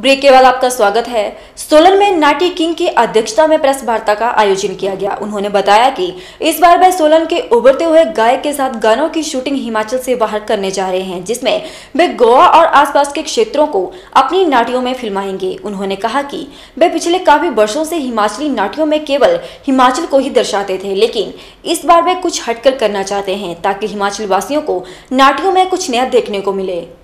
Break के बाद आपका स्वागत है। सोलन में नाटी किंग की अध्यक्षता में प्रेस वार्ता का आयोजन किया गया। उन्होंने बताया कि इस बार वे सोलन के उभरते हुए गायक के साथ गानों की शूटिंग हिमाचल से बाहर करने जा रहे हैं, जिसमें वे गोवा और आसपास के क्षेत्रों को अपनी नाटियों में फिल्माएँगे। उन्होंने कहा कि वे पिछले काफ़ी वर्षों से हिमाचली नाटियों में केवल हिमाचल को ही दर्शाते थे, लेकिन इस बार वे कुछ हटकर करना चाहते हैं ताकि हिमाचल वासियों को नाटियों में कुछ नया देखने को मिले।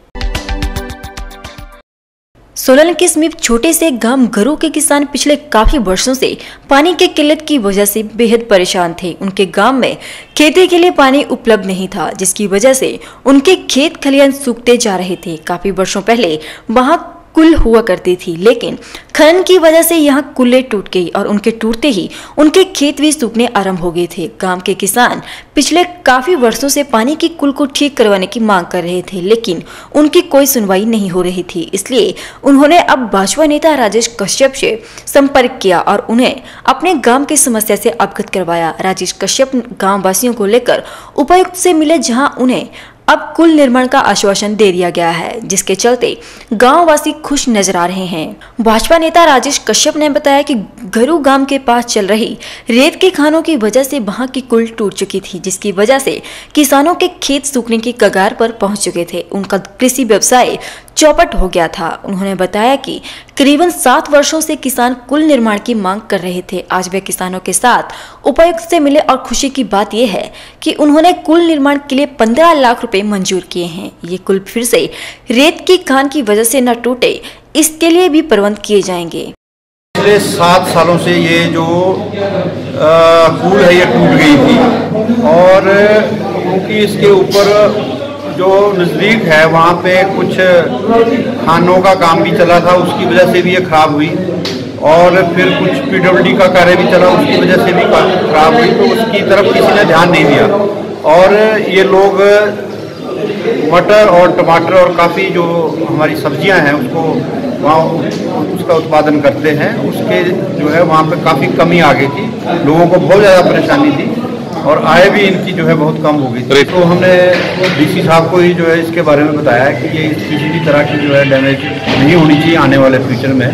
सोलन के समीप छोटे से गाँव घरों के किसान पिछले काफ़ी वर्षों से पानी के किल्लत की वजह से बेहद परेशान थे। उनके गाँव में खेती के लिए पानी उपलब्ध नहीं था, जिसकी वजह से उनके खेत खलियान सूखते जा रहे थे। काफ़ी वर्षों पहले वहाँ कुल हुआ करती थी। लेकिन खनन की वजह से यहाँ कुल्ले टूट गई और उनके टूटते ही उनके खेत भी सूखने आरंभ हो गए थे। गाँव के किसान पिछले काफ़ी वर्षों से पानी की कुल को ठीक करवाने की मांग कर रहे थे, लेकिन उनकी कोई सुनवाई नहीं हो रही थी। इसलिए उन्होंने अब भाजपा नेता राजेश कश्यप से संपर्क किया और उन्हें अपने गाँव की समस्या से अवगत करवाया। राजेश कश्यप गाँव वासियों को लेकर उपायुक्त से मिले, जहाँ उन्हें अब कुल निर्माण का आश्वासन दे दिया गया है, जिसके चलते गाँव वासी खुश नज़र आ रहे हैं। भाजपा नेता राजेश कश्यप ने बताया कि घरू गाँव के पास चल रही रेत के खानों की वजह से वहाँ की कुल टूट चुकी थी, जिसकी वजह से किसानों के खेत सूखने की कगार पर पहुँच चुके थे। उनका कृषि व्यवसाय चौपट हो गया था। उन्होंने बताया कि करीबन सात वर्षों से किसान कुल निर्माण की मांग कर रहे थे। आज वे किसानों के साथ उपायुक्त से मिले और खुशी की बात यह है कि उन्होंने कुल निर्माण के लिए पंद्रह लाख रुपए मंजूर किए हैं। ये कुल फिर से रेत की खान की वजह से न टूटे, इसके लिए भी प्रबंध किए जाएँगे। पिछले सात सालों से ये जो कुल है, ये टूट गई थी। और, क्योंकि इसके ऊपर जो नज़दीक है, वहाँ पे कुछ खानों का काम भी चला था, उसकी वजह से भी ये ख़राब हुई। और फिर कुछ पीडब्ल्यूडी का कार्य भी चला, उसकी वजह से भी ख़राब हुई तो उसकी तरफ़ किसी ने ध्यान नहीं दिया। और ये लोग मटर और टमाटर और काफ़ी जो हमारी सब्ज़ियाँ हैं, उसको वहाँ उसका उत्पादन करते हैं। उसके जो है, वहाँ पे काफ़ी कमी आ गई थी। लोगों को बहुत ज़्यादा परेशानी थी। और आय भी इनकी जो है बहुत कम होगी। तो हमने डीसी साहब को ही जो है इसके बारे में बताया कि ये किसी भी तरह की जो है डैमेज नहीं होनी चाहिए आने वाले फ्यूचर में।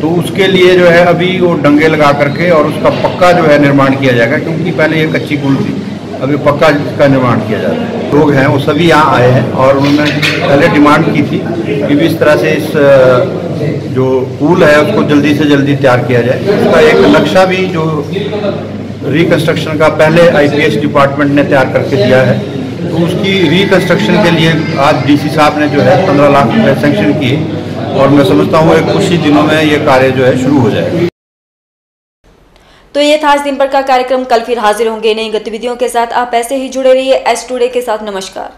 तो उसके लिए जो है अभी वो डंगे लगा करके और उसका पक्का जो है निर्माण किया जाएगा क्योंकि पहले ये कच्ची कुल थी अभी पक्का का निर्माण किया जा रहा है। लोग हैं वो सभी यहाँ आए हैं और उन्होंने पहले डिमांड की थी कि भी इस तरह से इस जो पुल है उसको जल्दी से जल्दी तैयार किया जाए। उसका एक नक्शा भी जो रिकन्स्ट्रक्शन का पहले आईपीएस डिपार्टमेंट ने तैयार करके दिया है। तो उसकी रिकंस्ट्रक्शन के लिए आज डीसी साहब ने जो है पंद्रह लाख रुपये सेंक्शन किए और मैं समझता हूँ कुछ ही दिनों में ये कार्य जो है शुरू हो जाएगा। तो ये था आज दिन पर का कार्यक्रम। कल फिर हाजिर होंगे नई गतिविधियों के साथ। आप ऐसे ही जुड़े रहिए एस टूडे के साथ। नमस्कार।